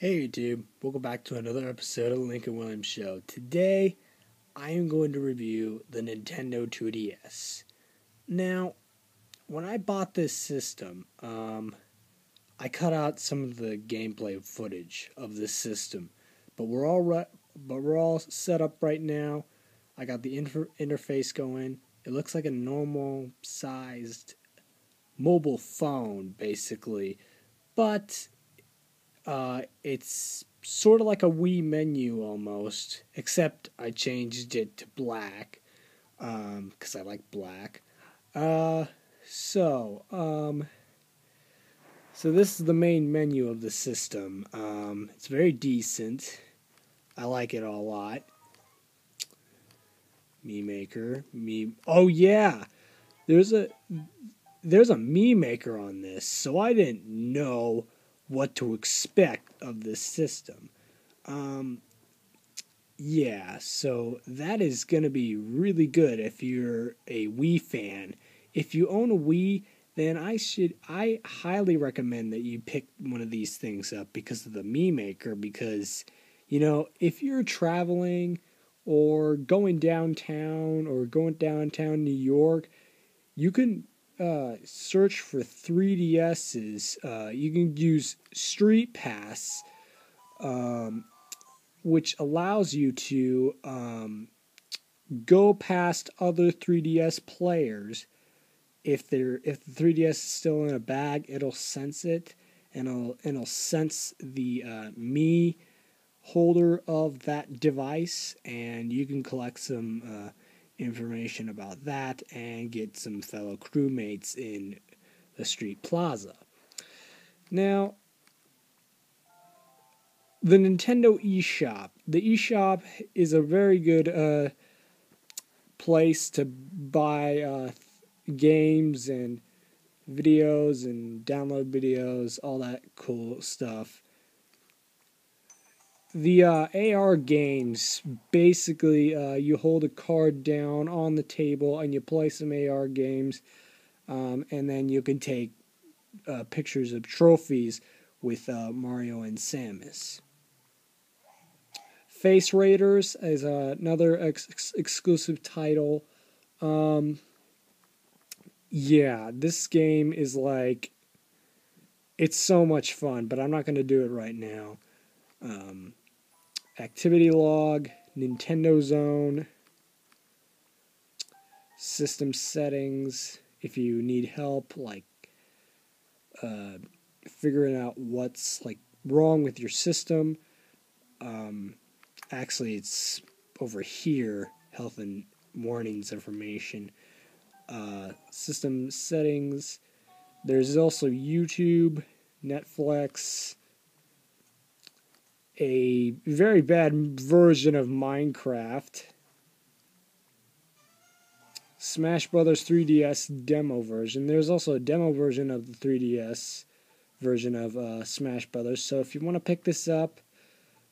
Hey YouTube, welcome back to another episode of the Lincoln Williams Show. Today, I am going to review the Nintendo 2DS. Now, when I bought this system, um, I cut out some of the gameplay footage of this system, but we're all re- but we're all set up right now. I got the inter- interface going. It looks like a normal sized mobile phone, basically, but uh, it's sort of like a Wii menu almost, except I changed it to black because um, I like black. Uh, so, um, so this is the main menu of the system. Um, it's very decent. I like it a lot. Mii Maker, me. Oh yeah, there's a there's a Mii Maker on this, so I didn't know what to expect of this system. Um, yeah, so that is going to be really good if you're a Wii fan. If you own a Wii, then I should I highly recommend that you pick one of these things up because of the Mii Maker because you know, if you're traveling or going downtown or going downtown New York, you can uh, search for 3DSs, uh, you can use Street Pass, um, which allows you to um, go past other 3DS players. If they're if the 3DS is still in a bag, it'll sense it and it'll and it'll sense the uh, me holder of that device, and you can collect some uh, information about that and get some fellow crewmates in the street plaza. Now, the Nintendo eShop. The eShop is a very good uh, place to buy uh, games and videos and download videos, all that cool stuff the uh, AR games basically uh, you hold a card down on the table and you play some AR games, um, and then you can take uh, pictures of trophies with uh, Mario and Samus. Face Raiders is another ex- exclusive title. Um, yeah, this game is like it's so much fun, but I'm not going to do it right now. Um, activity log, Nintendo Zone, system settings. If you need help, like uh, figuring out what's like wrong with your system, um, actually it's over here. Health and warnings information, uh, system settings. There's also YouTube, Netflix, a very bad version of Minecraft. Smash Brothers 3DS demo version. There's also a demo version of the 3DS version of uh, Smash Brothers. So if you want to pick this up,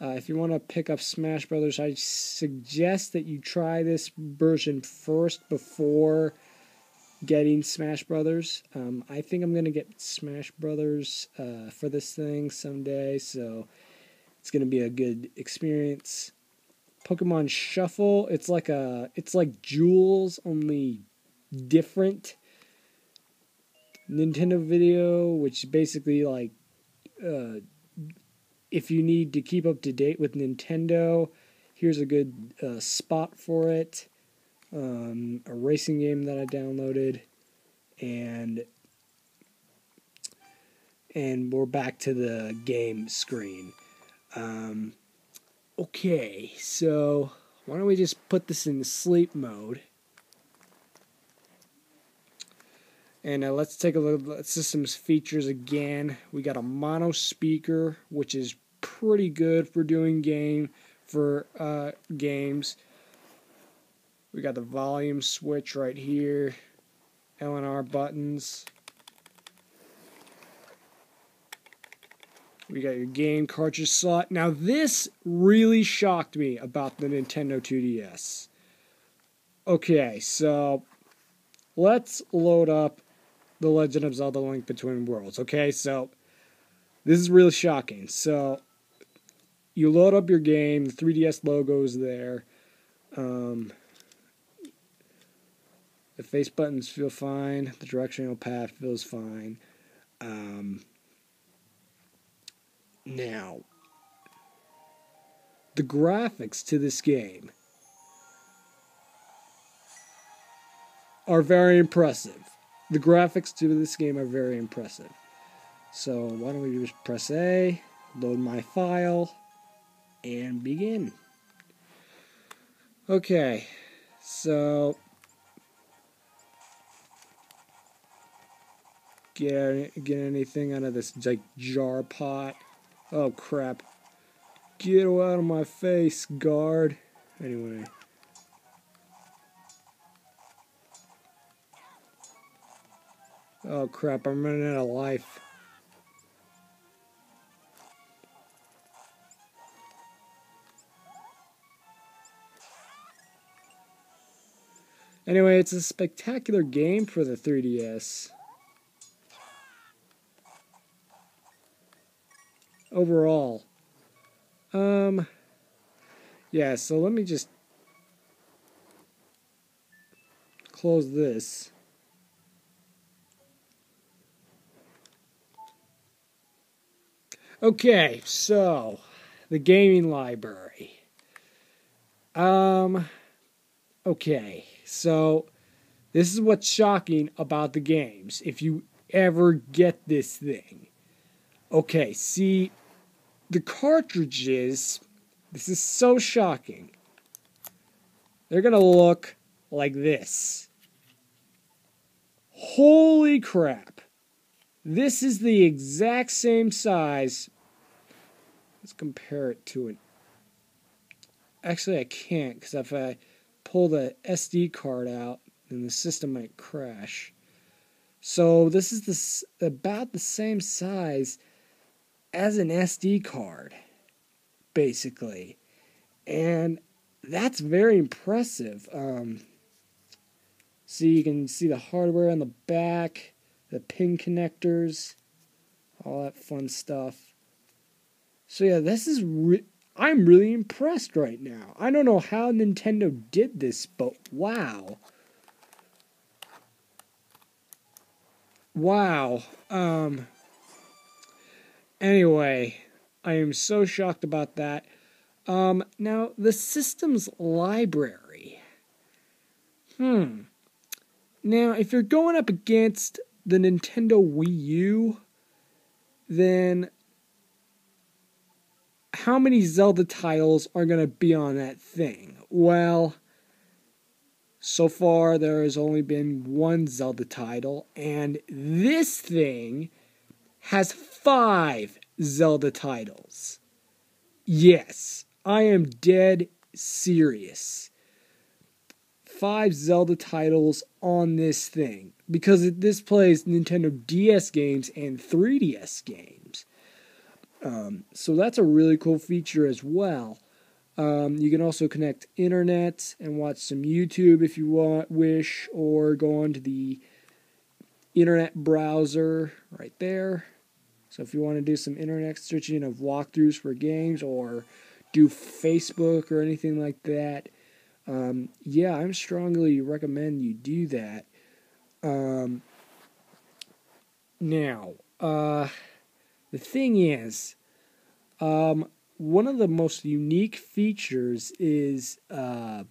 uh, if you want to pick up Smash Brothers, I suggest that you try this version first before getting Smash Brothers. Um, I think I'm gonna get Smash Brothers uh, for this thing someday. So it's to be a good experience. Pokemon Shuffle, it's like a it's like Jewels only different. Nintendo Video, which basically like uh, if you need to keep up to date with Nintendo, here's a good uh, spot for it. Um, a racing game that I downloaded, and and we're back to the game screen. Um, okay, so why don't we just put this in sleep mode? And uh, let's take a look at the system's features again. We got a mono speaker, which is pretty good for doing game for uh, games. We got the volume switch right here, L and R buttons. We got your game cartridge slot. Now, this really shocked me about the Nintendo 2DS. Okay, so let's load up The Legend of Zelda Link Between Worlds. Okay, so this is really shocking. So, you load up your game, the 3DS logo is there. Um, the face buttons feel fine. The directional pad feels fine. Um, now, the graphics to this game are very impressive. The graphics to this game are very impressive. So why don't we just press A, load my file, and begin. Okay, so get get anything out of this like jar pot. Oh crap! Get out of my face, guard. Anyway. Oh crap, I'm running out of life. Anyway, it's a spectacular game for the 3DS. Overall. Um yeah, so let me just close this. Okay, so the gaming library. Um okay, so this is what's shocking about the games if you ever get this thing. Okay, see the cartridges this is so shocking. They're going to look like this. Holy crap. This is the exact same size Let's compare it to an. Actually, I can't because if I pull the SD card out, then the system might crash. So this is the, about the same size as an SD card, basically, and that's very impressive. Um, see, you can see the hardware on the back, the pin connectors, all that fun stuff. So yeah, this is re- I'm really impressed right now. I don't know how Nintendo did this, but wow. Wow. Um anyway, I am so shocked about that. Um now the system's library. Hmm. Now, if you're going up against the Nintendo Wii U, then how many Zelda titles are going to be on that thing? Well, so far there has only been one Zelda title, and this thing has five Zelda titles. Yes, I am dead serious. Five Zelda titles on this thing because this plays Nintendo DS games and 3DS games. Um, so that's a really cool feature as well. Um, you can also connect internet and watch some YouTube if you want, wish, or go onto the internet browser right there. So if you want to do some internet searching of walkthroughs for games or do Facebook or anything like that, um, yeah, I'm strongly recommend you do that. Um, now, uh, the thing is, um, one of the most unique features is uh,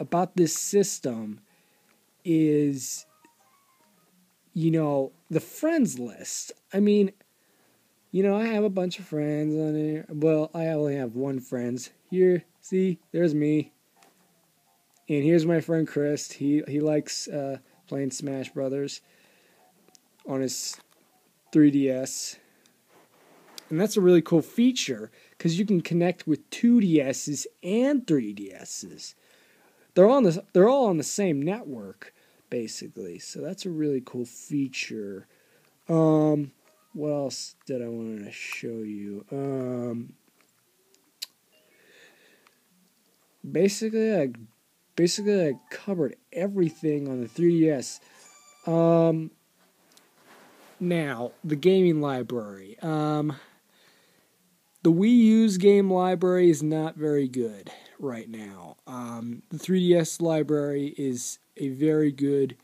about this system is you know the friends list. I mean, you know, I have a bunch of friends on here. Well, I only have one friends. Here, see, there's me. And here's my friend Chris. He he likes uh, playing Smash Brothers on his 3DS. And that's a really cool feature because you can connect with 2DSs and 3DSs. They're on the, they're all on the same network basically. So that's a really cool feature. Um, what else did I want to show you? Um, basically, I basically I covered everything on the 3DS. Um, now the gaming library. Um, the Wii U's game library is not very good right now. Um, the 3DS library is a very good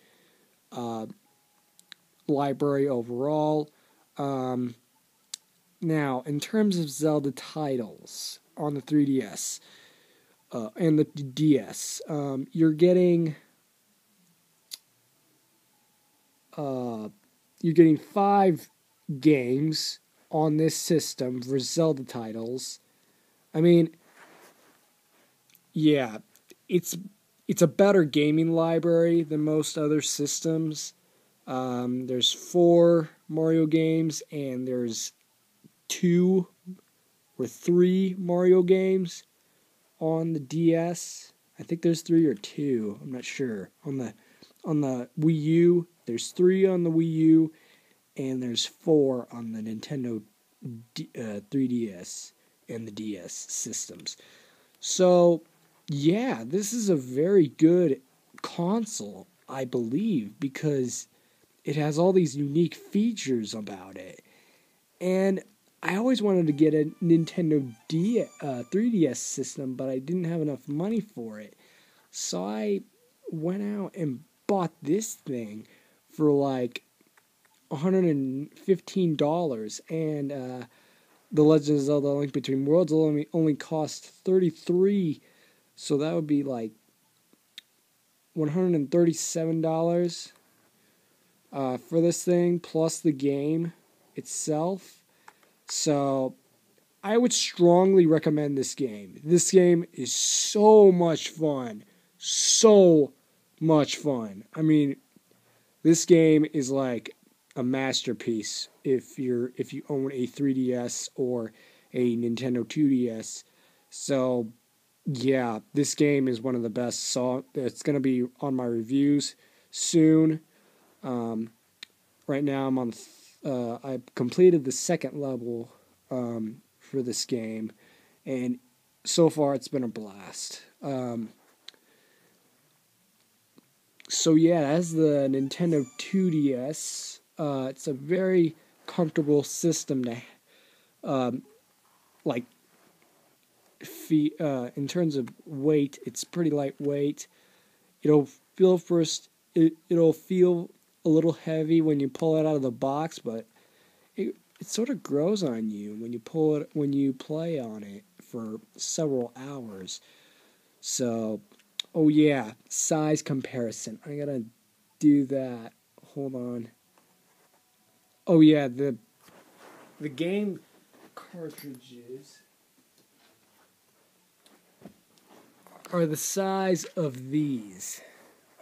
uh, library overall. Um, now, in terms of Zelda titles on the 3DS uh, and the DS, um, you're getting uh, you're getting five games on this system for Zelda titles. I mean, yeah, it's it's a better gaming library than most other systems. Um, there's four Mario games, and there's two or three Mario games on the DS. I think there's three or two. I'm not sure. On the on the Wii U, there's three on the Wii U, and there's four on the Nintendo D, uh, 3DS and the DS systems. So, yeah, this is a very good console, I believe, because it has all these unique features about it. And I always wanted to get a Nintendo D, uh, 3DS system, but I didn't have enough money for it. So I went out and bought this thing for like $115 and uh, the Legend of Zelda Link Between Worlds only only cost 33 so that would be like $137 uh, for this thing plus the game itself. So I would strongly recommend this game. This game is so much fun. So much fun. I mean this game is like a masterpiece if you're if you own a 3DS or a Nintendo 2DS. So yeah, this game is one of the best. So it's gonna be on my reviews soon. Um, right now I'm on. Uh, I completed the second level um, for this game, and so far it's been a blast. Um, so yeah, that's the Nintendo 2DS. Uh, it's a very comfortable system to, um, like, uh, in terms of weight, it's pretty lightweight. It'll feel first, it, it'll feel a little heavy when you pull it out of the box, but it, it sort of grows on you when you pull it, when you play on it for several hours. So, oh yeah, size comparison. I gotta do that. Hold on. Oh yeah, the the game cartridges are the size of these.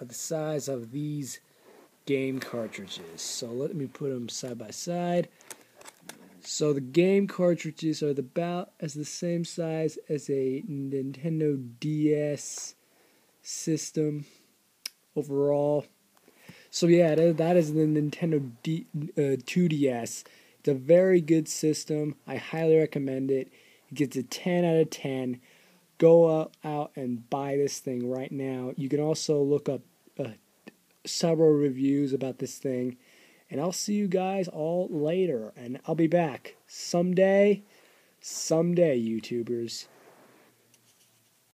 Are the size of these game cartridges. So let me put them side by side. So the game cartridges are about as the same size as a Nintendo DS system overall. So yeah, that is the Nintendo D, uh, 2DS. It's a very good system. I highly recommend it. It gets a 10 out of 10. Go out, and buy this thing right now. You can also look up uh, several reviews about this thing. And I'll see you guys all later. And I'll be back someday. Someday, YouTubers.